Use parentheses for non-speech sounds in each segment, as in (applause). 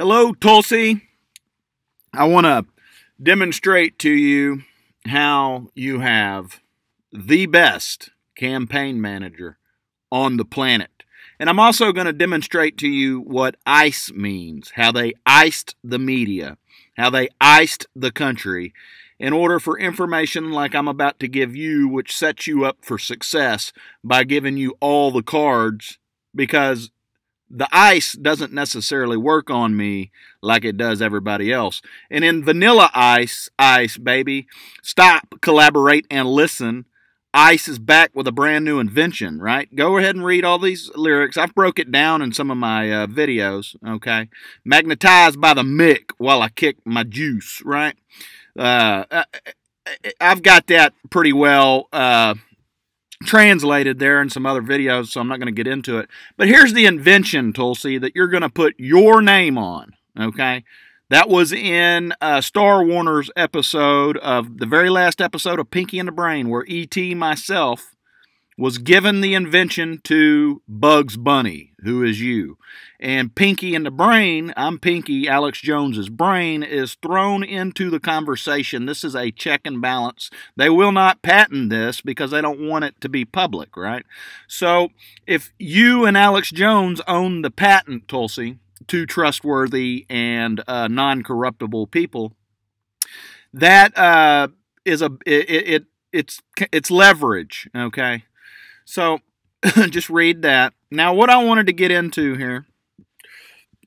Hello, Tulsi. I want to demonstrate to you how you have the best campaign manager on the planet. And I'm also going to demonstrate to you what ICE means, how they iced the media, how they iced the country in order for information like I'm about to give you, which sets you up for success by giving you all the cards because the ice doesn't necessarily work on me like it does everybody else. And in vanilla ice, ice, baby, stop, collaborate, and listen. Ice is back with a brand new invention, right? Go ahead and read all these lyrics. I've broke it down in some of my uh, videos, okay? Magnetized by the mick while I kick my juice, right? Uh, I've got that pretty well uh, translated there in some other videos, so I'm not going to get into it. But here's the invention, Tulsi, that you're going to put your name on, okay? That was in uh, Star Warner's episode of the very last episode of Pinky and the Brain, where E.T. myself was given the invention to Bugs Bunny, who is you. And Pinky and the Brain, I'm Pinky, Alex Jones's brain, is thrown into the conversation. This is a check and balance. They will not patent this because they don't want it to be public, right? So if you and Alex Jones own the patent, Tulsi, to trustworthy and uh, non corruptible people, that uh, is a it, it it's it's leverage, okay? So (laughs) just read that. Now, what I wanted to get into here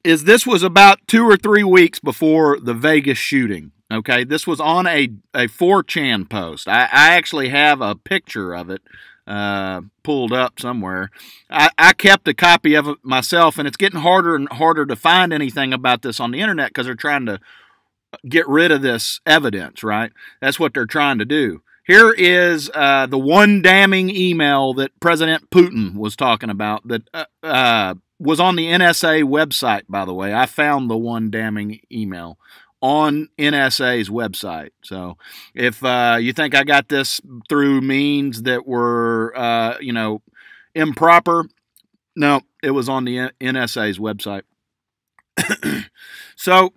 is this was about two or three weeks before the Vegas shooting. Okay, this was on a, a 4chan post. I, I actually have a picture of it uh, pulled up somewhere. I, I kept a copy of it myself, and it's getting harder and harder to find anything about this on the internet because they're trying to get rid of this evidence, right? That's what they're trying to do. Here is uh, the one damning email that President Putin was talking about that uh, uh, was on the NSA website, by the way. I found the one damning email on NSA's website. So if uh, you think I got this through means that were, uh, you know, improper, no, it was on the NSA's website. (coughs) so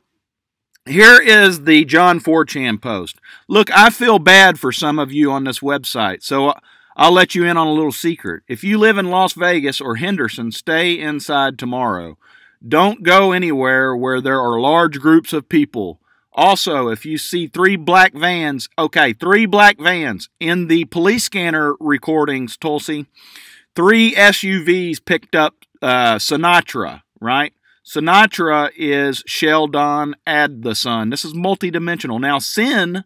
here is the John 4chan post. Look, I feel bad for some of you on this website, so I'll let you in on a little secret. If you live in Las Vegas or Henderson, stay inside tomorrow. Don't go anywhere where there are large groups of people. Also, if you see three black vans, okay, three black vans in the police scanner recordings, Tulsi, three SUVs picked up uh, Sinatra, right? Sinatra is Sheldon Add the Sun. This is multidimensional. Now, Sin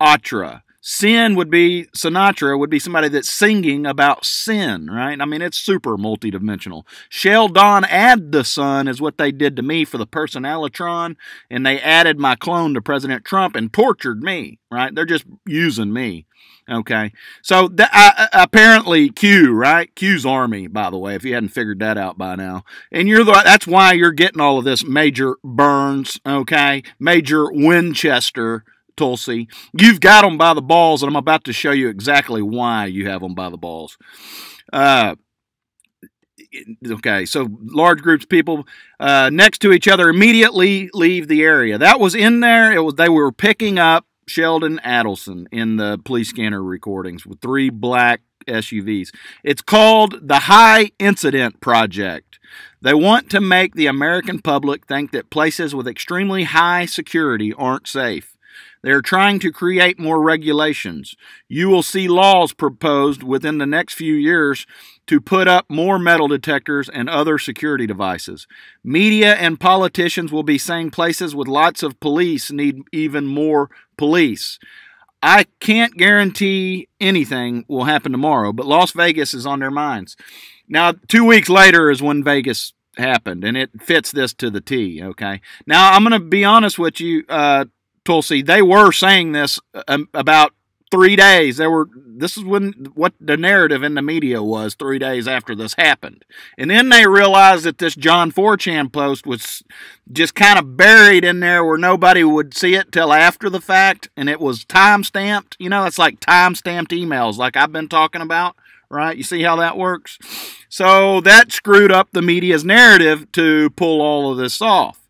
Atra. Sin would be Sinatra would be somebody that's singing about sin, right? I mean, it's super multidimensional. Shell Don Add the Sun is what they did to me for the personalitron, and they added my clone to President Trump and tortured me, right? They're just using me. Okay, so th- uh, apparently Q, right? Q's army, by the way, if you hadn't figured that out by now, and you're the, that's why you're getting all of this Major Burns, okay, Major Winchester, Tulsi. You've got them by the balls, and I'm about to show you exactly why you have them by the balls. Uh, okay, so large groups of people uh, next to each other immediately leave the area. That was in there. It was they were picking up Sheldon Adelson in the police scanner recordings with three black SUVs. It's called the High Incident Project. They want to make the American public think that places with extremely high security aren't safe. They're trying to create more regulations. You will see laws proposed within the next few years to put up more metal detectors and other security devices. Media and politicians will be saying places with lots of police need even more police. I can't guarantee anything will happen tomorrow, but Las Vegas is on their minds. Now, two weeks later is when Vegas happened, and it fits this to the T, okay? Now, I'm going to be honest with you, uh, Tulsi, they were saying this um, about three days. There were this is when what the narrative in the media was three days after this happened, and then they realized that this John 4chan post was just kind of buried in there where nobody would see it till after the fact, and it was time stamped. You know, it's like time stamped emails, like I've been talking about. Right? You see how that works? So that screwed up the media's narrative to pull all of this off.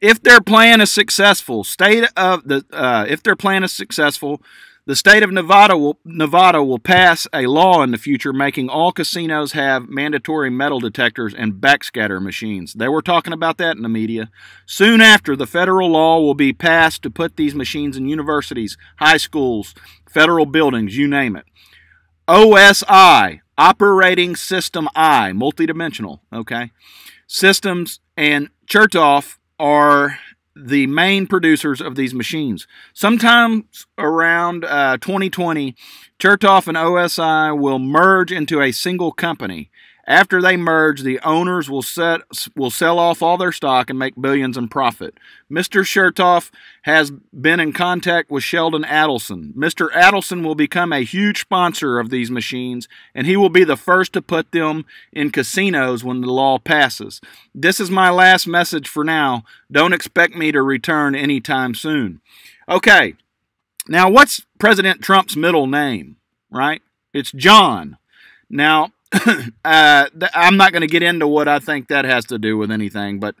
If their plan is successful, state of the uh, if their plan is successful, the state of Nevada will, Nevada will pass a law in the future making all casinos have mandatory metal detectors and backscatter machines. They were talking about that in the media. Soon after, the federal law will be passed to put these machines in universities, high schools, federal buildings, you name it. OSI, Operating System I, multidimensional, okay? Systems and Chertoff are the main producers of these machines. Sometimes around uh, 2020, Chertoff and OSI will merge into a single company. After they merge, the owners will set will sell off all their stock and make billions in profit. Mr. Chertoff has been in contact with Sheldon Adelson. Mr. Adelson will become a huge sponsor of these machines, and he will be the first to put them in casinos when the law passes. This is my last message for now. Don't expect me to return anytime soon. Okay, now what's President Trump's middle name? Right? It's John. Now, (coughs) uh, I'm not going to get into what I think that has to do with anything, but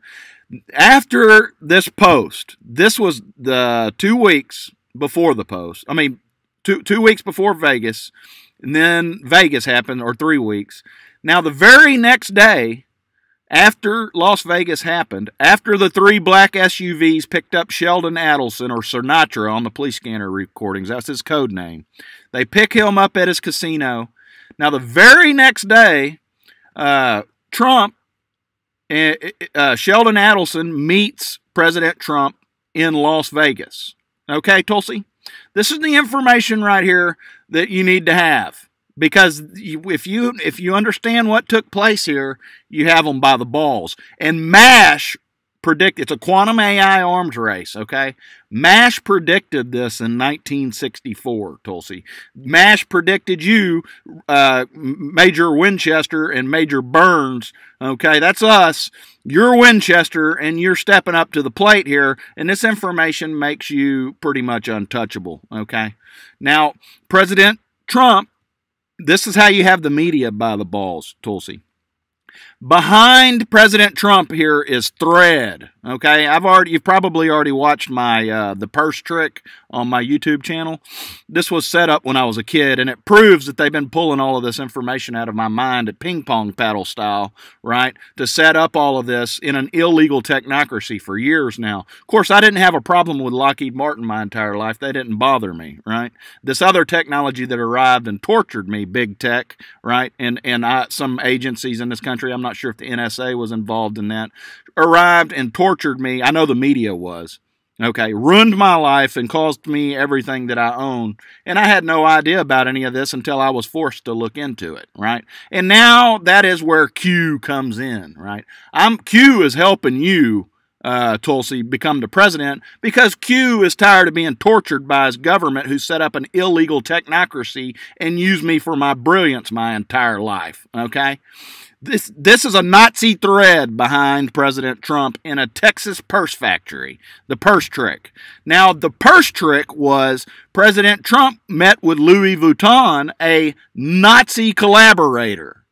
after this post, this was the two weeks before the post. I mean, two two weeks before Vegas, and then Vegas happened, or three weeks. Now, the very next day, after Las Vegas happened, after the three black SUVs picked up Sheldon Adelson or Sinatra on the police scanner recordings, that's his code name. They pick him up at his casino now, the very next day, uh, Trump, uh, uh, Sheldon Adelson meets President Trump in Las Vegas. Okay, Tulsi? This is the information right here that you need to have because if you if you understand what took place here, you have them by the balls. And MASH predict it's a quantum AI arms race, okay? MASH predicted this in 1964, Tulsi. MASH predicted you, uh, Major Winchester and Major Burns, okay? That's us. You're Winchester and you're stepping up to the plate here, and this information makes you pretty much untouchable, okay? Now, President Trump, this is how you have the media by the balls, Tulsi. Behind President Trump here is Thread. Okay, I've already you've probably already watched my uh, the purse trick on my YouTube channel. This was set up when I was a kid, and it proves that they've been pulling all of this information out of my mind at ping pong paddle style, right? To set up all of this in an illegal technocracy for years now. Of course, I didn't have a problem with Lockheed Martin my entire life. They didn't bother me, right? This other technology that arrived and tortured me, big tech, right? And and I, some agencies in this country, I'm not sure if the NSA was involved in that, arrived and tortured me. I know the media was. Okay, ruined my life and caused me everything that I own. And I had no idea about any of this until I was forced to look into it, right? And now that is where Q comes in, right? I'm Q is helping you, uh, Tulsi, become the president because Q is tired of being tortured by his government who set up an illegal technocracy and used me for my brilliance my entire life, okay? This this is a Nazi thread behind President Trump in a Texas purse factory. The purse trick. Now the purse trick was President Trump met with Louis Vuitton, a Nazi collaborator.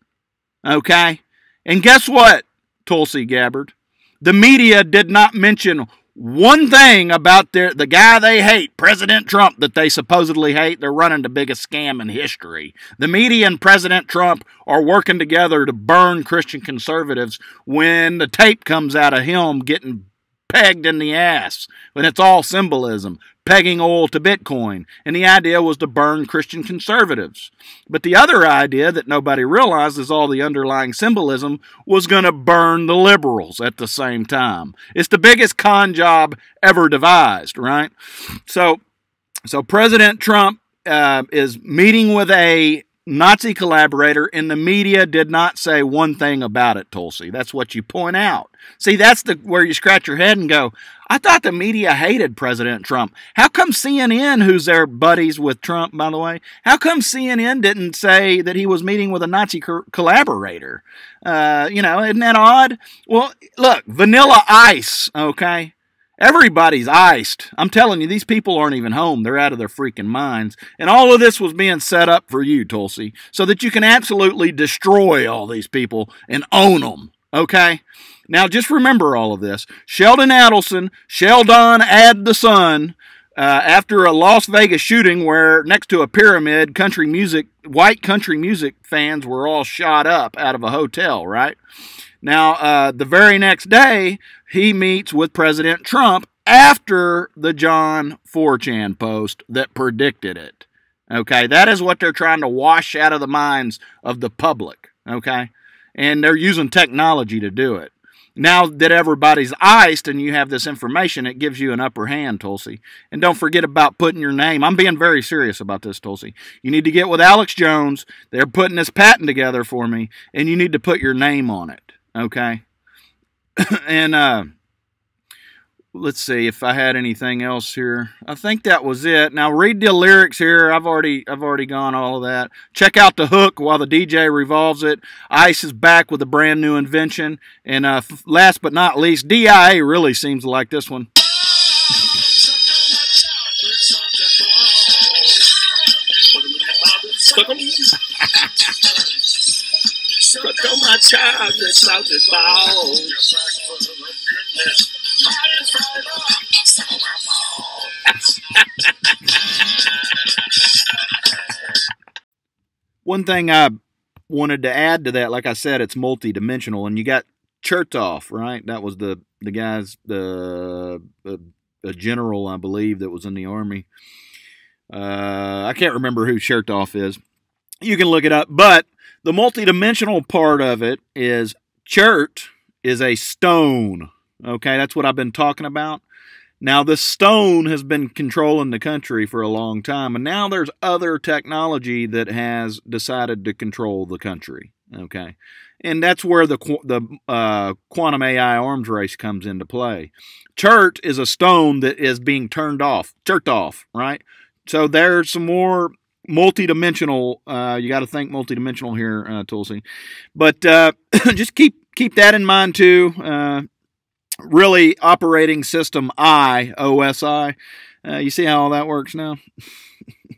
Okay? And guess what, Tulsi Gabbard? The media did not mention one thing about their the guy they hate, President Trump, that they supposedly hate, they're running the biggest scam in history. The media and President Trump are working together to burn Christian conservatives when the tape comes out of him getting pegged in the ass when it's all symbolism, pegging oil to Bitcoin. And the idea was to burn Christian conservatives. But the other idea that nobody realized is all the underlying symbolism was going to burn the liberals at the same time. It's the biggest con job ever devised, right? So, so President Trump uh, is meeting with a Nazi collaborator, and the media did not say one thing about it, Tulsi. That's what you point out. See, that's the where you scratch your head and go, I thought the media hated President Trump. How come CNN, who's their buddies with Trump, by the way, how come CNN didn't say that he was meeting with a Nazi co- collaborator? Uh, you know, isn't that odd? Well, look, Vanilla Ice, okay? Everybody's iced. I'm telling you, these people aren't even home. They're out of their freaking minds. And all of this was being set up for you, Tulsi, so that you can absolutely destroy all these people and own them. Okay? Now, just remember all of this. Sheldon Adelson, Sheldon Ad the Sun, uh, after a Las Vegas shooting where next to a pyramid, country music, white country music fans were all shot up out of a hotel, right? Now, uh, the very next day, he meets with President Trump after the John 4chan post that predicted it. Okay, that is what they're trying to wash out of the minds of the public. Okay, and they're using technology to do it. Now that everybody's iced and you have this information, it gives you an upper hand, Tulsi. And don't forget about putting your name. I'm being very serious about this, Tulsi. You need to get with Alex Jones. They're putting this patent together for me, and you need to put your name on it. Okay. (coughs) and uh, let's see if I had anything else here. I think that was it. Now read the lyrics here. I've already I've already gone all of that. Check out the hook while the DJ revolves it. Ice is back with a brand new invention. And uh, last but not least, DIA really seems to like this one. One thing I wanted to add to that, like I said, it's multi-dimensional, and you got Chertoff, right? That was the the guy's the a general, I believe, that was in the army. Uh, I can't remember who Chertoff is. You can look it up, but the multi-dimensional part of it is Chert is a stone. Okay, that's what I've been talking about. Now, the stone has been controlling the country for a long time, and now there's other technology that has decided to control the country. Okay, and that's where the the uh, quantum AI arms race comes into play. Chert is a stone that is being turned off, turned off, right? So there's some more multidimensional. Uh, you got to think multidimensional here, uh, Tulsi. But uh, (coughs) just keep keep that in mind too. Uh, really operating system I, OSI. Uh, you see how all that works now? (laughs)